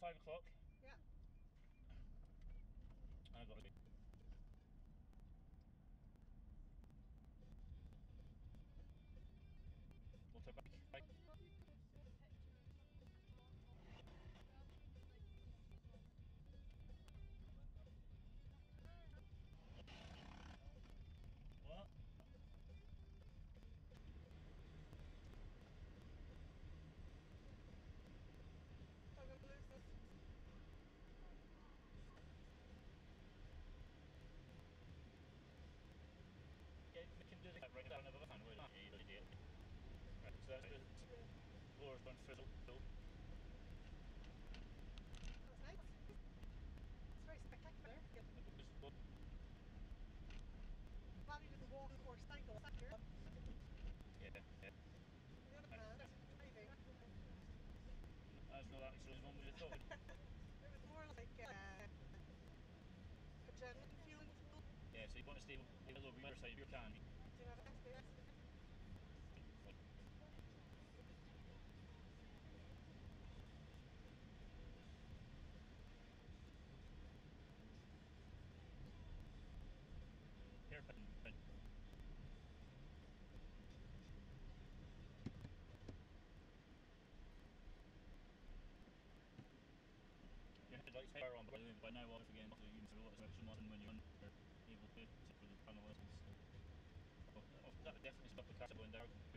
five o'clock. Yeah. And I got to floor's done fizzle. fizzle. That's nice. It's very spectacular. Yeah. Just look. Didn't walk or cycle here. On Yeah, yeah. the other hand, it's driving. That's not actually as one would have thought. It was more like uh, adrenaline feeling. yeah, so you want to stay a little bit on side of your can. Do you have an experience? Hairpin. Pin. Your headlights but by now, so you can see a lot of section one when you're able to, for the panel levels. Oh, that would definitely stop the car going down. That's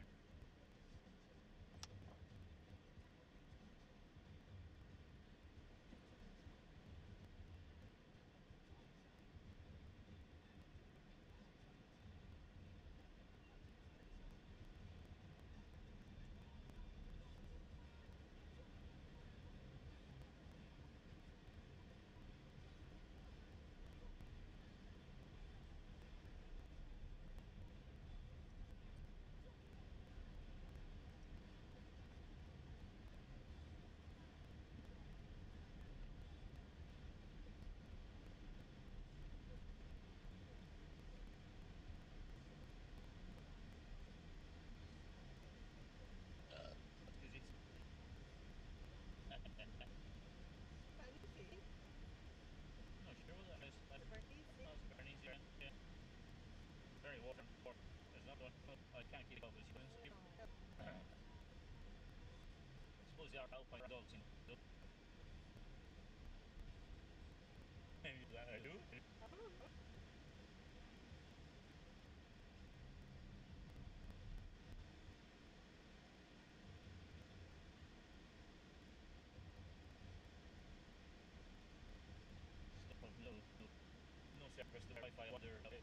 because it's. Fancy. Not sure what that is. That's, Super easy. that's very easy. Yeah. yeah. Very water. water. There's not one. oh, I can't keep up with you. Oh, I alpine dogs in. I do. oh. Stuff of no, no, no service to Wi-Fi. Whether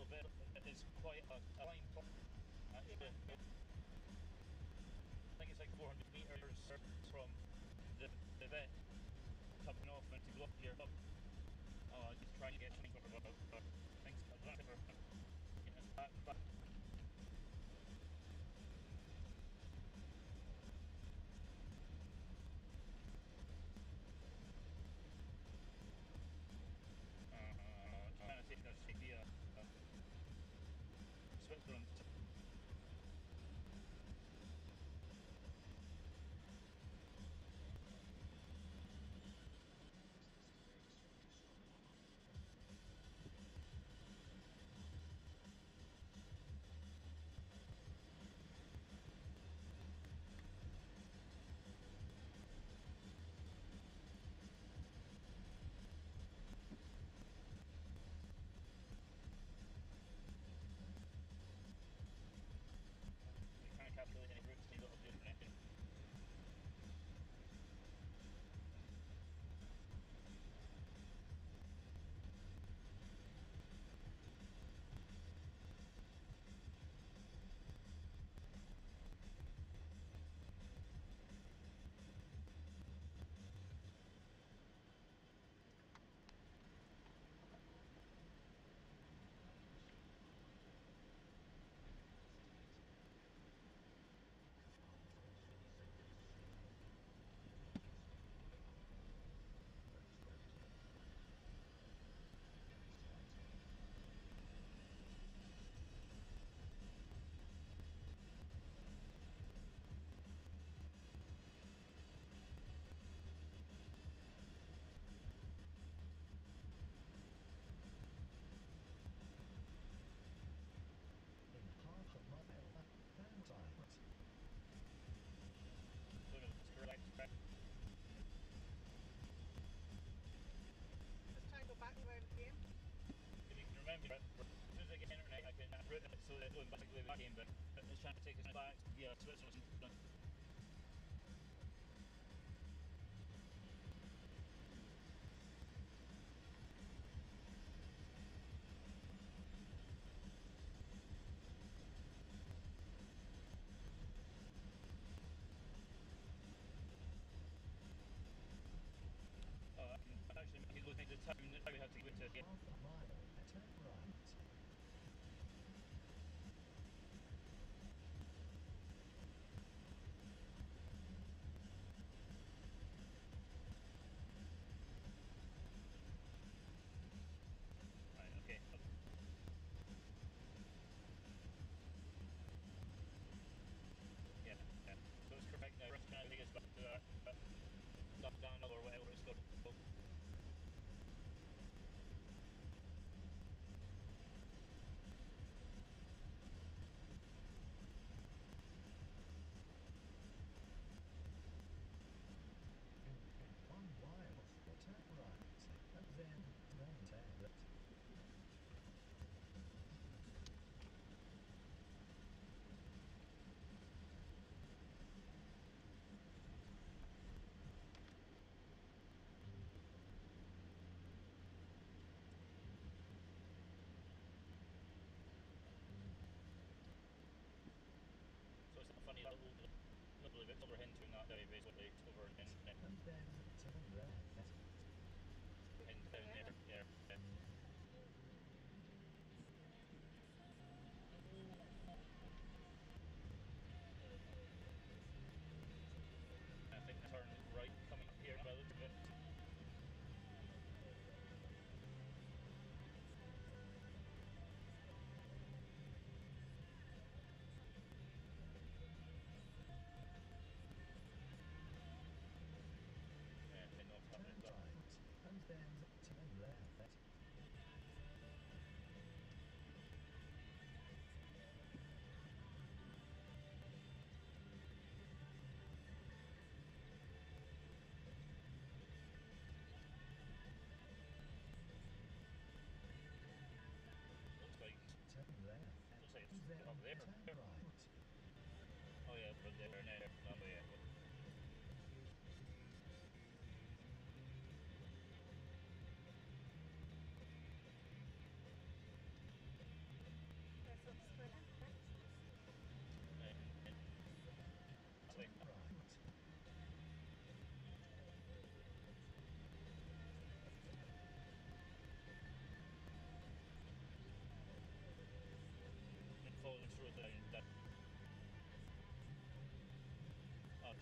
little bit is quite a, a climb. Uh, I think it's like 400 meters from Britain, so uh, oh, that going back the where we came, but it's trying to take us back, yeah, Switzerland. not WB's what they covered in. Oh yeah, but they're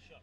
shut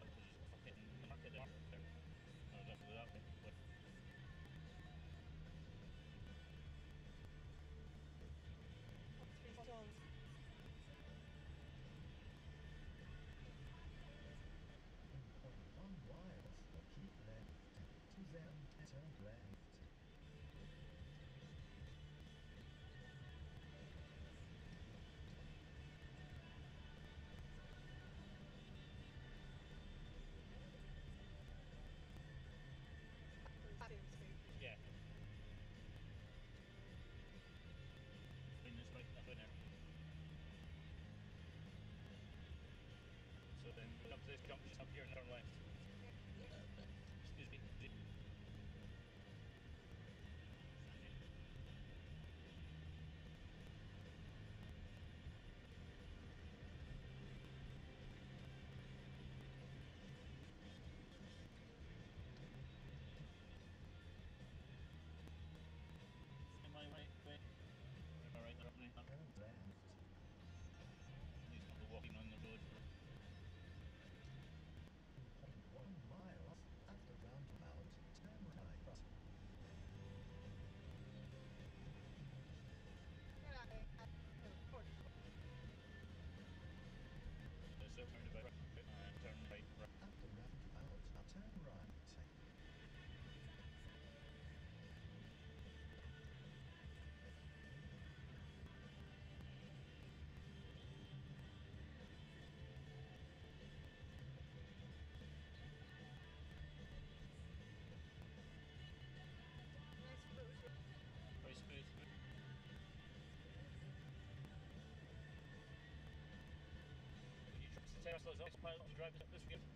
Tesla's autopilot to drive us up this road?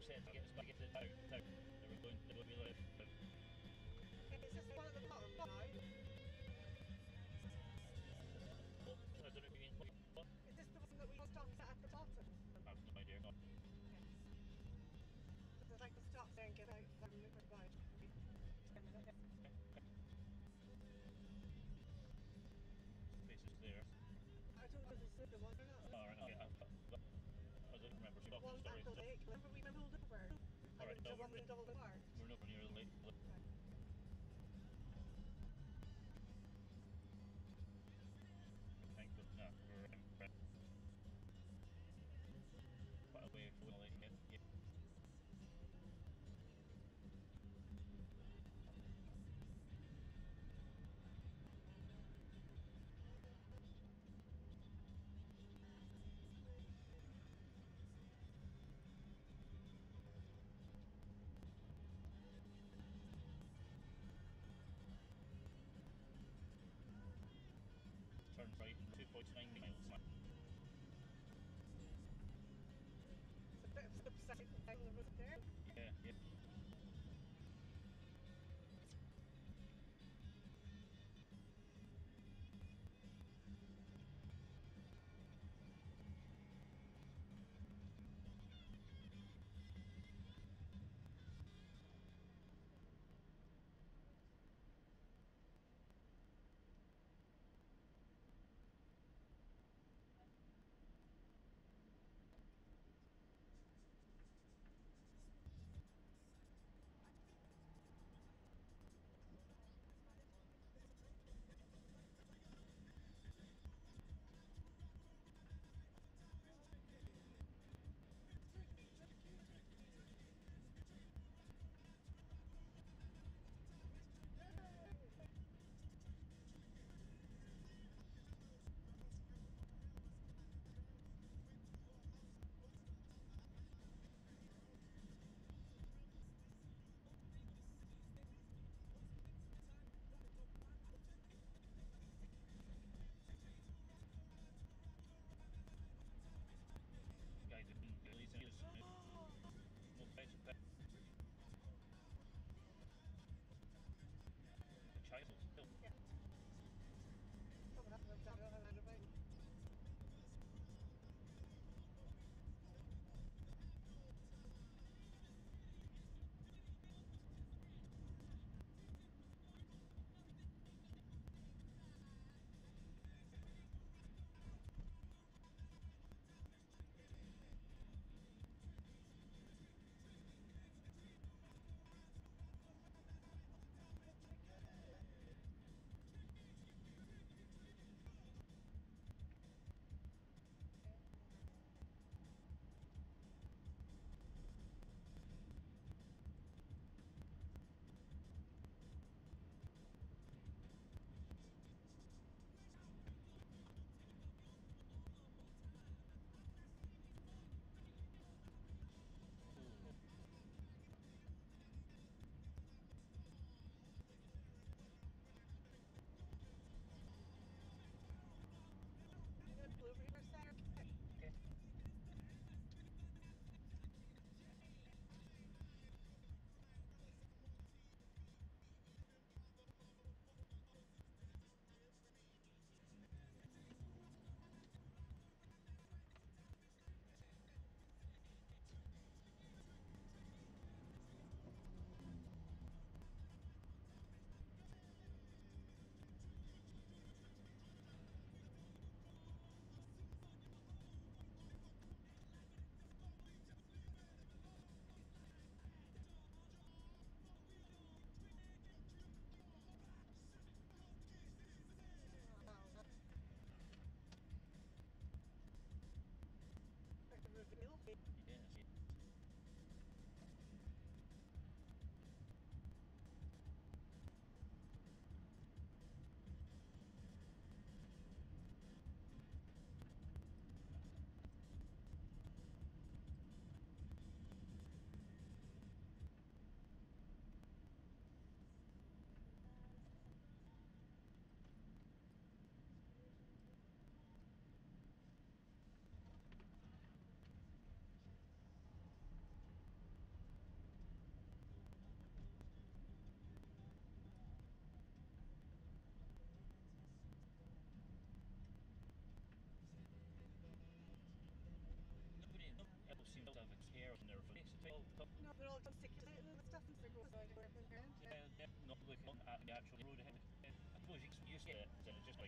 Upset to get back into the town. They were going, they were we left. But Is this the one at the bottom? No. I don't know if you mean what. Is this the one that we stopped at the bottom? I've no idea. No. I'd like to stop there and get out from Newport Road. Ten minutes. Space is there. I don't know if this is the one or not. Lake. Remember we went over? Double the bar. We're nowhere near the lake. Turn 2.9 miles.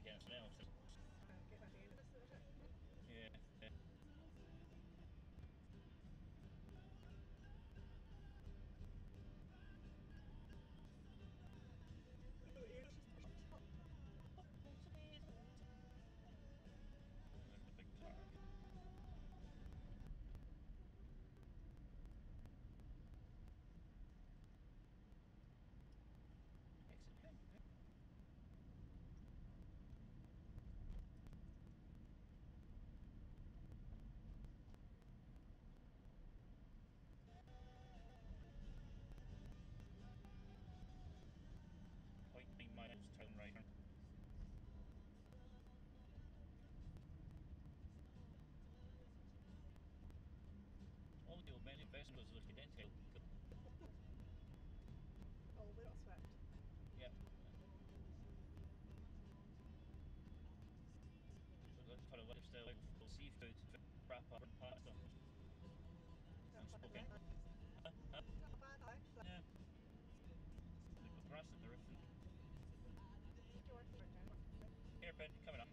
against them. Here, Yeah. Like the coming up.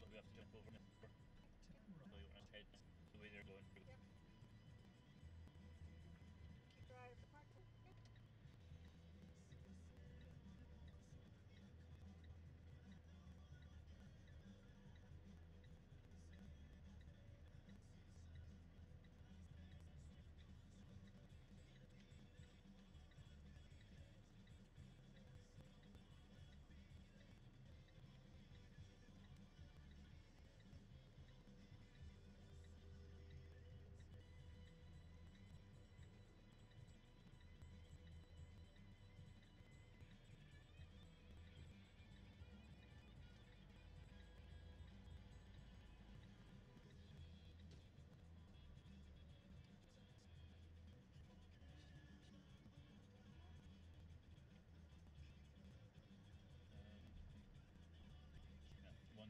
bridge we have to jump over. The way they're going.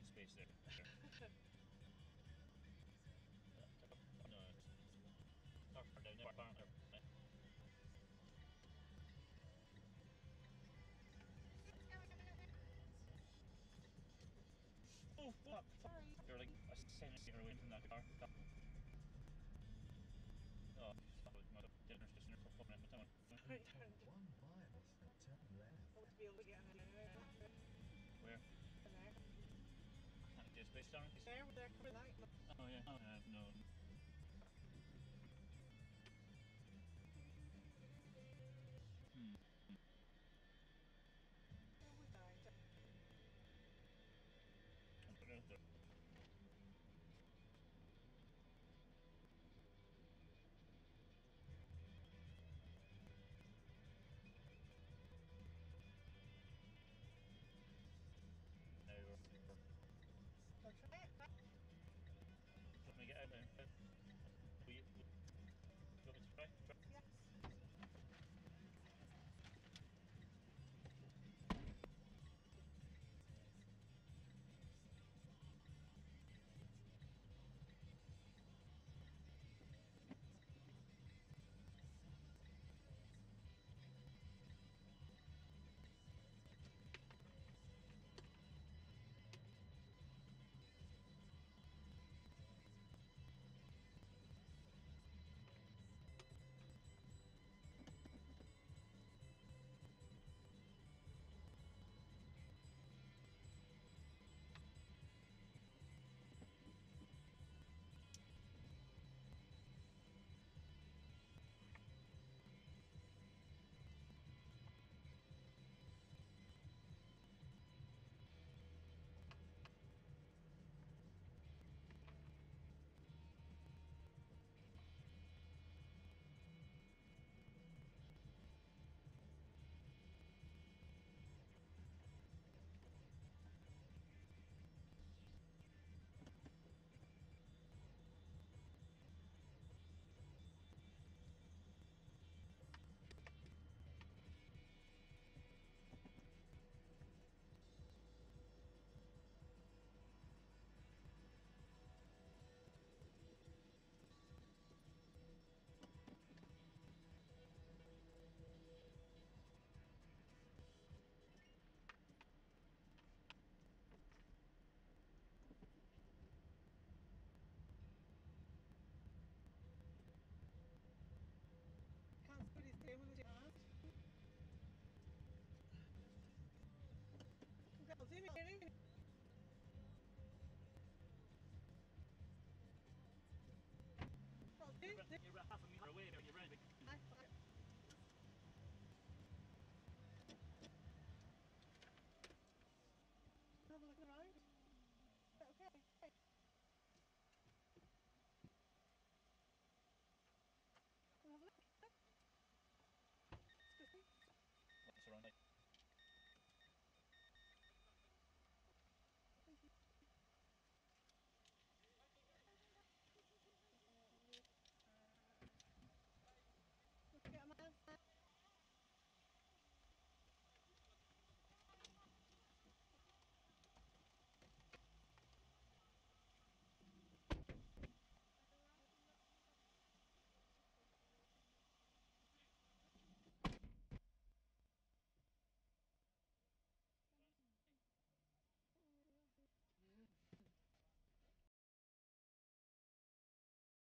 space there. Oh, fuck! Sorry. You're like a centimeter away from that car. Oh, I'm just in for. One mile, turn left. I want to be able to get in they're coming. Oh yeah. Oh. No.